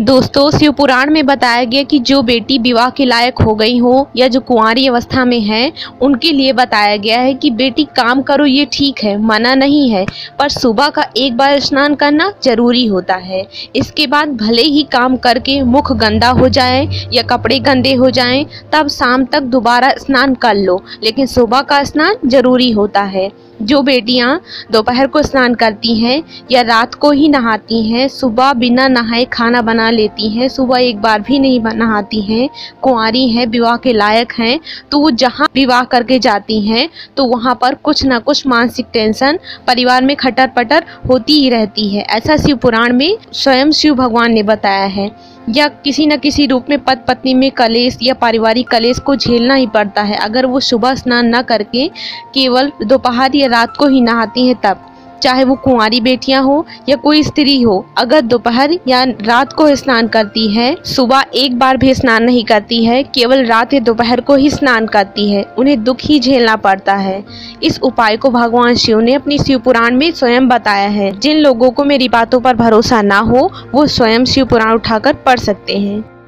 दोस्तों शिव पुराण में बताया गया कि जो बेटी विवाह के लायक हो गई हो या जो कुंवारी अवस्था में है, उनके लिए बताया गया है कि बेटी काम करो, ये ठीक है, मना नहीं है, पर सुबह का एक बार स्नान करना ज़रूरी होता है। इसके बाद भले ही काम करके मुख गंदा हो जाए या कपड़े गंदे हो जाएँ, तब शाम तक दोबारा स्नान कर लो, लेकिन सुबह का स्नान ज़रूरी होता है। जो बेटियाँ दोपहर को स्नान करती हैं या रात को ही नहाती हैं, सुबह बिना नहाए खाना बना लेती हैं, सुबह एक बार भी नहीं नहाती हैं, कुंवारी हैं, विवाह के लायक हैं तो वो जहाँ विवाह करके जाती हैं तो वहाँ पर कुछ ना कुछ मानसिक टेंशन परिवार में खटर पटर होती ही रहती है। ऐसा शिव पुराण में स्वयं शिव भगवान ने बताया है। या किसी न किसी रूप में पत पत्नी में कलेश या पारिवारिक कलेश को झेलना ही पड़ता है। अगर वो सुबह स्नान न करके केवल दोपहर या रात को ही नहाती हैं, तब चाहे वो कुंवारी बेटियाँ हो या कोई स्त्री हो, अगर दोपहर या रात को स्नान करती है, सुबह एक बार भी स्नान नहीं करती है, केवल रात या दोपहर को ही स्नान करती है, उन्हें दुख ही झेलना पड़ता है। इस उपाय को भगवान शिव ने अपनी शिव पुराण में स्वयं बताया है। जिन लोगों को मेरी बातों पर भरोसा ना हो, वो स्वयं शिव पुराण उठाकर पढ़ सकते हैं।